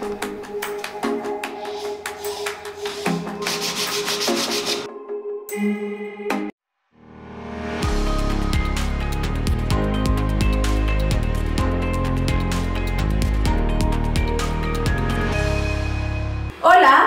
Hola,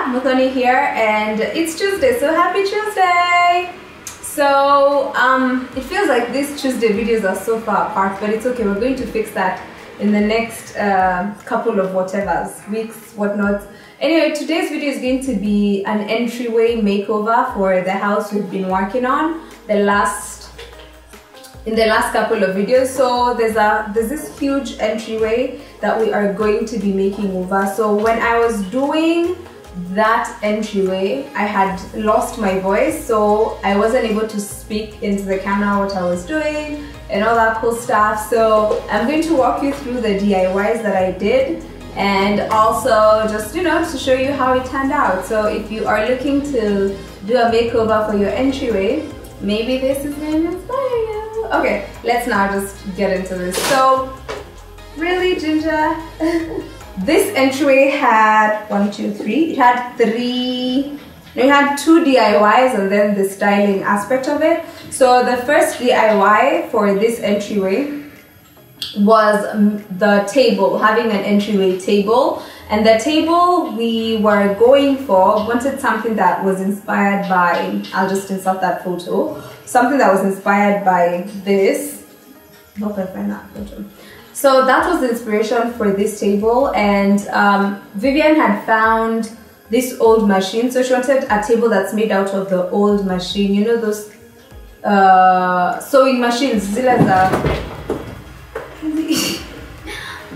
Muthoni here, and it's Tuesday, so happy Tuesday! So, um, it feels like these Tuesday videos are so far apart, but it's okay, we're going to fix that in the next uh, couple of whatevers, weeks, whatnot. Anyway, today's video is going to be an entryway makeover for the house we've been working on the last in the last couple of videos. So there's a there's this huge entryway that we are going to be making over. So when I was doing that entryway I had lost my voice. So I wasn't able to speak into the camera what I was doing and all that cool stuff so I'm going to walk you through the DIYs that I did and also just you know to show you how it turned out so if you are looking to do a makeover for your entryway maybe this is going to inspire you Okay, let's now just get into this. So, really, Ginger? this entryway had one, two, three. It had three. It had two DIYs and then the styling aspect of it. So the first DIY for this entryway was um, the table, having an entryway table. And the table we were going for wanted something that was inspired by, I'll just insert that photo something that was inspired by this. Hope I find that photo. So that was the inspiration for this table and um, Vivian had found this old machine. So she wanted a table that's made out of the old machine. You know those uh, sewing machines,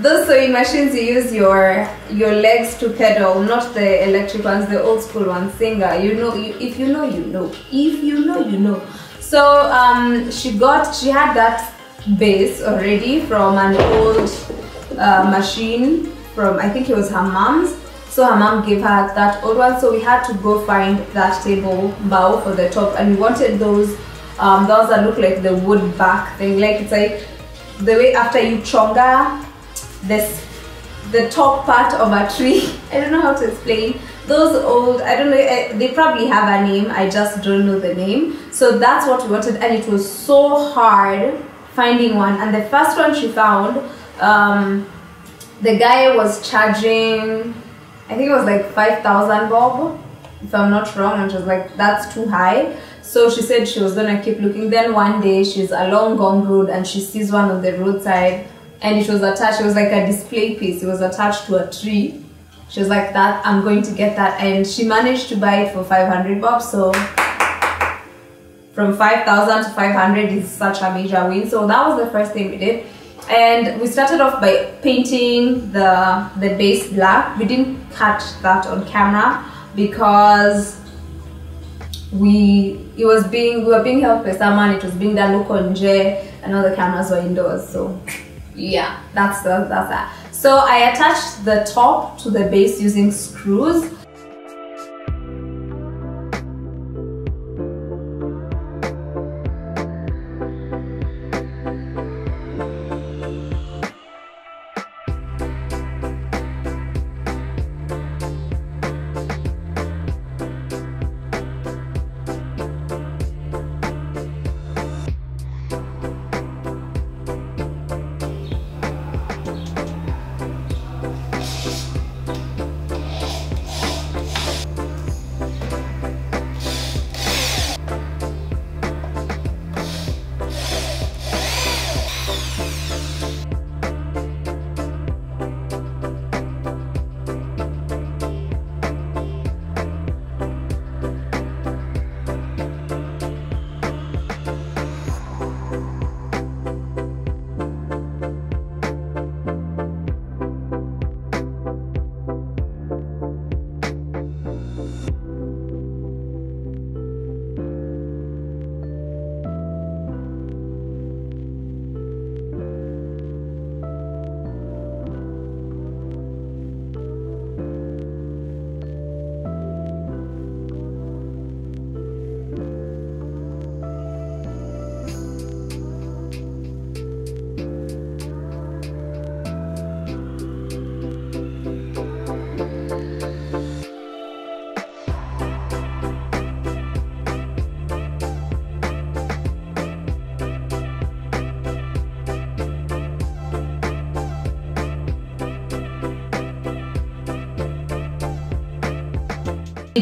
those sewing machines you use your your legs to pedal not the electric ones the old school ones singer you know you, if you know you know if you know you know so um, she got, she had that base already from an old uh, machine from, I think it was her mom's. So her mom gave her that old one. So we had to go find that table mbao for the top and we wanted those, um, those that look like the wood back thing. Like it's like the way after you chonga this, the top part of a tree. I don't know how to explain those old i don't know eh, they probably have a name i just don't know the name so that's what we wanted and it was so hard finding one and the first one she found um, the guy was charging i think it was like 5000 bob if i'm not wrong and she was like that's too high. So she said she was gonna keep looking. Then one day she's along Ngong Road and she sees one on the roadside and it was attached it was like a display piece. It was attached to a tree. She was like that i'm going to get that. And she managed to buy it for 500 bob. so from 5000 to 500 is such a major win. So that was the first thing we did and we started off by painting the the base black. We didn't catch that on camera because we it was being we were being helped by someone it was being done local and all the cameras were indoors so yeah that's the that's that. So I attached the top to the base using screws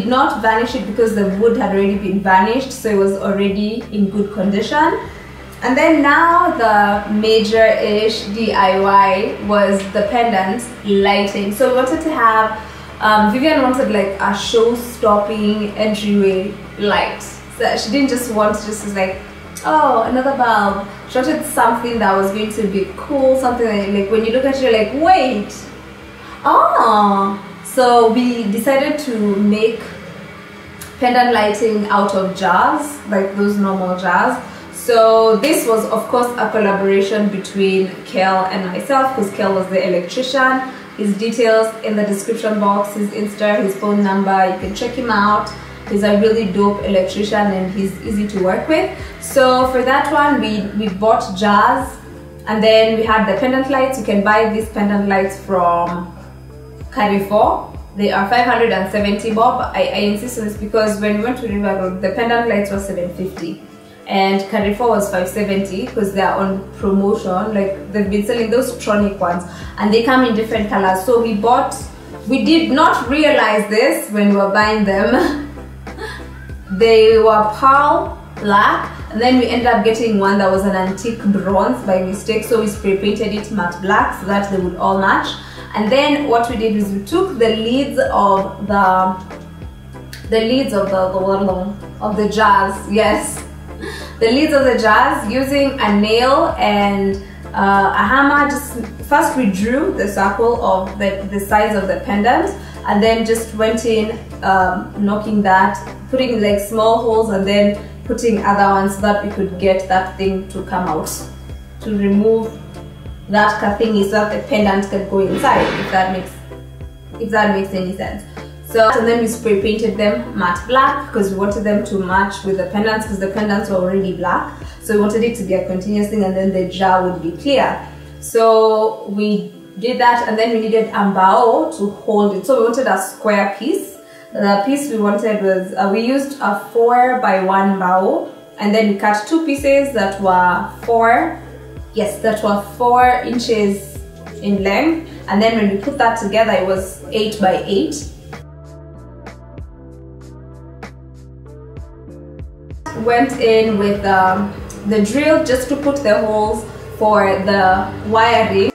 Not varnish it because the wood had already been varnished, so it was already in good condition. And then now the major-ish DIY was the pendant lighting. So we wanted to have, um, Vivian wanted like a show-stopping entryway light. So she didn't just want just like, oh, another bulb. She wanted something that was going to be cool, something that, like when you look at it, you're like, wait, oh. So we decided to make pendant lighting out of jars, like those normal jars. So this was of course a collaboration between Kel and myself because Kel was the electrician. His details in the description box, his Insta, his phone number, you can check him out. He's a really dope electrician and he's easy to work with. So for that one, we, we bought jars and then we had the pendant lights. You can buy these pendant lights from Carrefour. They are 570 bob. I, I insist on this because when we went to River Road, the pendant lights were 750 and Carrefour was 570 because they're on promotion. Like they've been selling those tronic ones and they come in different colors. So we bought we did not realize this when we were buying them. They were pearl black and then we ended up getting one that was an antique bronze by mistake so we spray painted it matte black so that they would all match. And then what we did is we took the lids of the the lids of the, the of the jars yes. The lids of the jars using a nail and uh, a hammer. Just first we drew the circle of the, the size of the pendant and then just went in um, knocking that putting like small holes and then putting other ones so that we could get that thing to come out to remove that thingy so that the pendant can go inside if that makes if that makes any sense so and then we spray painted them matte black because we wanted them to match with the pendants because the pendants were already black. So we wanted it to be a continuous thing and then the jar would be clear. So we did that and then we needed a mbao to hold it. So we wanted a square piece. The piece we wanted was, uh, we used a four by one mbao and then we cut two pieces that were four, yes, that were four inches in length. And then when we put that together, it was eight by eight. went in with um, the drill just to put the holes for the wiring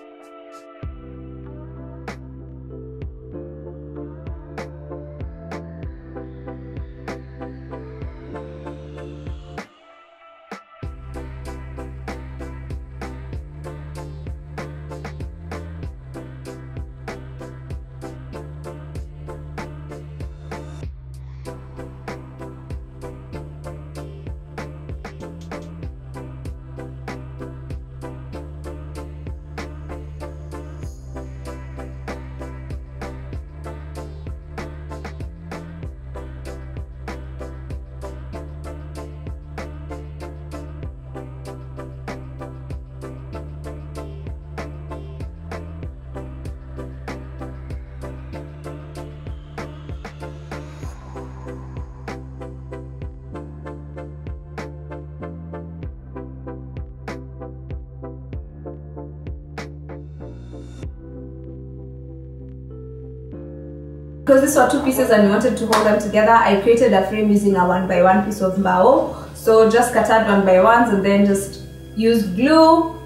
because these were two pieces and we wanted to hold them together, I created a frame using a one by one piece of mbao. So just cut out one by ones and then just use glue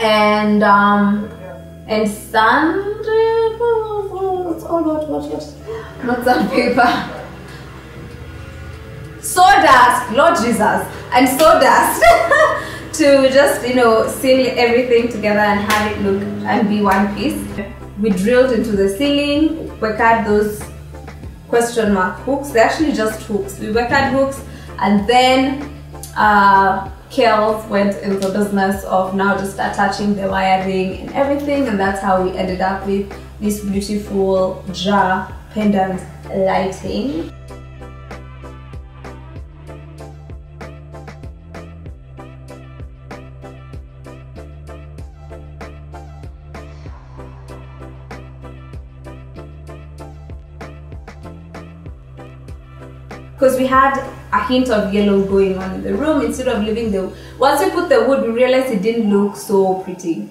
and um, and sand. What's all what what what? Not sandpaper. Sawdust, Lord Jesus, and sawdust to just you know seal everything together and have it look and be one piece we drilled into the ceiling, we cut those question mark hooks. They're actually just hooks. We cut hooks and then uh, Kels went into the business of now just attaching the wiring and everything and that's how we ended up with this beautiful jar pendant lighting. We had a hint of yellow going on in the room instead of leaving the once we put the wood we realized it didn't look so pretty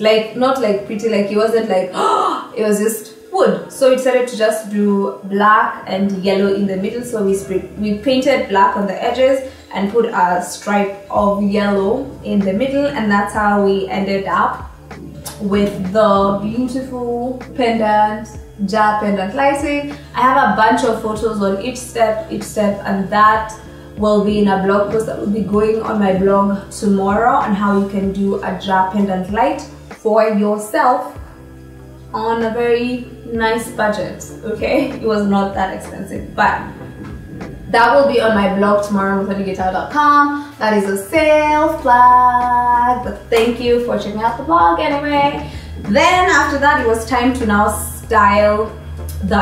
like not like pretty like it wasn't like oh it was just wood. So we decided to just do black and yellow in the middle. So we we painted black on the edges and put a stripe of yellow in the middle and that's how we ended up with the beautiful pendant jar pendant lighting. I have a bunch of photos on each step, each step and that will be in a blog post that will be going on my blog tomorrow on how you can do a jar pendant light for yourself on a very nice budget okay? It was not that expensive but that will be on my blog tomorrow on muthonigitau.com that is a sales plug but thank you for checking out the blog anyway. Then after that it was time to now style the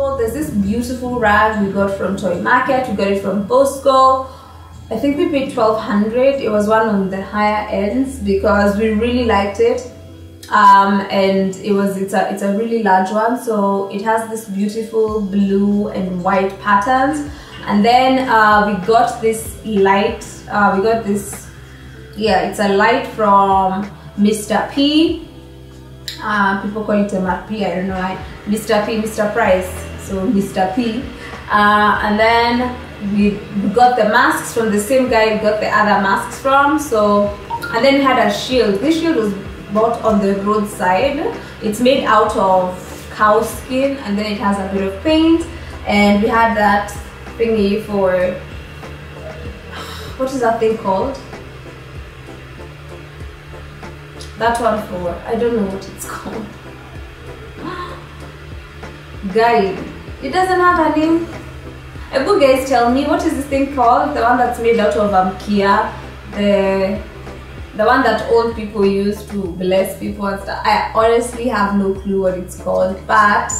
There's this beautiful rag we got from Toi Market. We got it from Bosco. I think we paid 1200 It was one on the higher ends because we really liked it. Um, and it was it's a it's a really large one so it has this beautiful blue and white patterns and then uh, we got this light uh, we got this yeah it's a light from Mr. P uh, people call it MRP I don't know why Mr. P Mr. Price so Mr. P. Uh, and then we, got the masks from the same guy we got the other masks from. So, and then had a shield. This shield was bought on the roadside. It's made out of cow skin and then it has a bit of paint. And we had that thingy for, what is that thing called? That one for, I don't know what it's called. Guide it doesn't have a name. Ebu guys tell me what is this thing called? The one that's made out of um, Kia. The the one that old people use to bless people and stuff. I honestly have no clue what it's called, but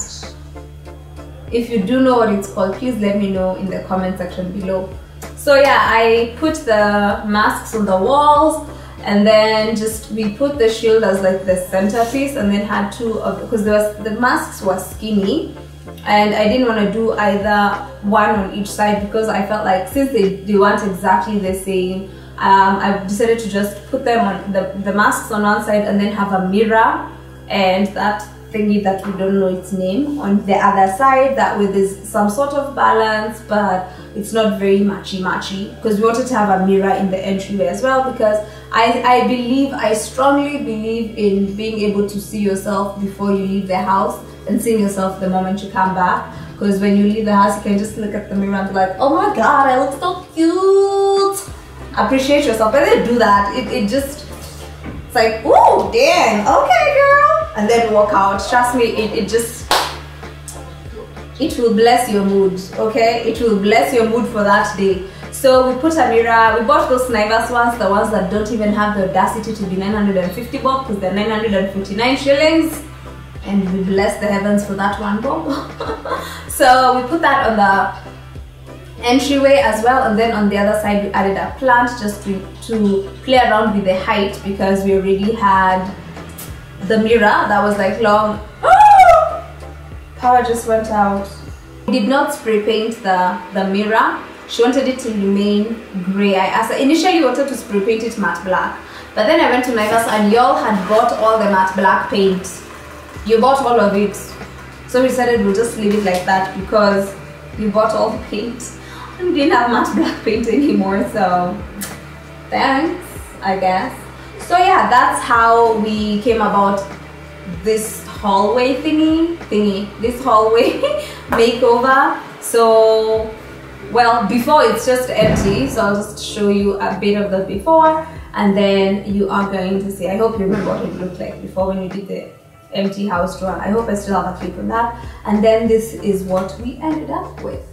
if you do know what it's called, please let me know in the comment section below. So yeah, I put the masks on the walls and then just we put the shield as like the centerpiece and then had two of because there was the masks were skinny and I didn't want to do either one on each side because I felt like since they, they weren't exactly the same um, I decided to just put them on the, the masks on one side and then have a mirror and that thingy that we don't know its name on the other side that way there's some sort of balance but it's not very matchy matchy because we wanted to have a mirror in the entryway as well because I, I believe I strongly believe in being able to see yourself before you leave the house and seeing yourself the moment you come back. Because when you leave the house, you can just look at the mirror and be like, oh my god, I look so cute. Appreciate yourself. But they do that, it, it just, it's like, oh, damn, okay, girl. And then walk out. Trust me, it, it just, it will bless your mood, okay? It will bless your mood for that day. So we put a mirror, we bought those Naivas ones, the ones that don't even have the audacity to be 950 bob because they're 949 shillings. And we bless the heavens for that one bob. so we put that on the entryway as well and then on the other side we added a plant just to, to play around with the height because we already had the mirror that was like long power just went out we did not spray paint the the mirror she wanted it to remain gray. I asked her, initially wanted to spray paint it matte black. But then I went to Naivas and y'all had bought all the matte black paint. You bought all of it. So we decided we'll just leave it like that because you bought all the paint. And we didn't have matte black paint anymore, so thanks, I guess. So yeah, that's how we came about this hallway thingy, thingy, this hallway makeover. So well before it's just empty so i'll just show you a bit of the before and then you are going to see. I hope you remember what it looked like before when we did the empty house tour i hope i still have a clip on that. And then this is what we ended up with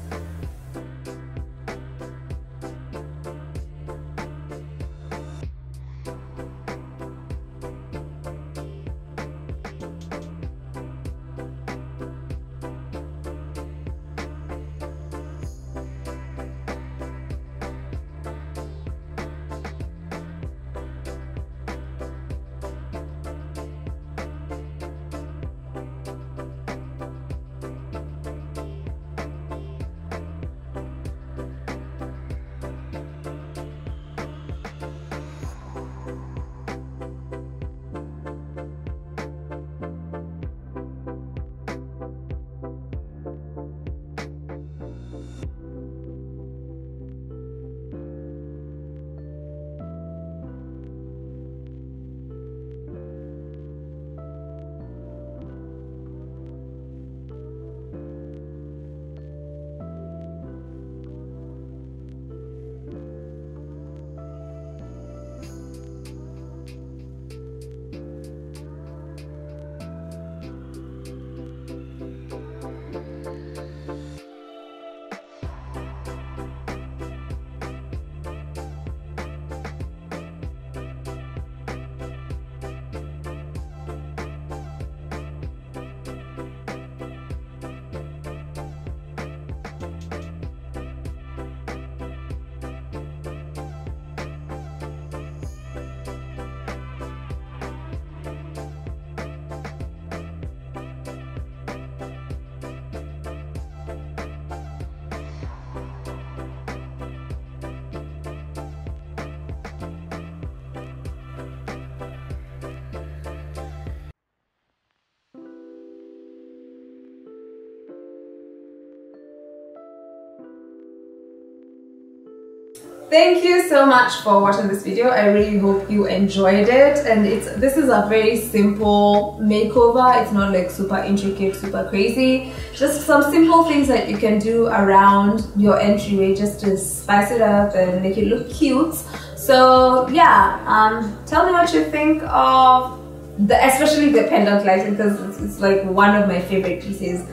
thank you so much for watching this video. I really hope you enjoyed it. And it's this is a very simple makeover. It's not like super intricate super crazy. Just some simple things that you can do around your entryway just to spice it up and make it look cute. So yeah um tell me what you think of the especially the pendant lighting because it's, it's like one of my favorite pieces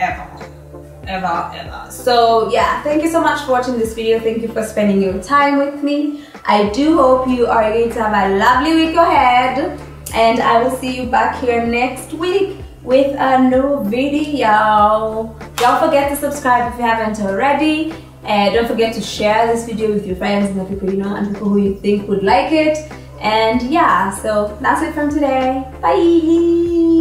ever ever ever. So yeah thank you so much for watching this video. Thank you for spending your time with me. I do hope you are going to have a lovely week ahead. And i will see you back here next week with a new video. Don't forget to subscribe if you haven't already. And don't forget to share this video with your friends and the people you know and people who you think would like it. And yeah so that's it from today. Bye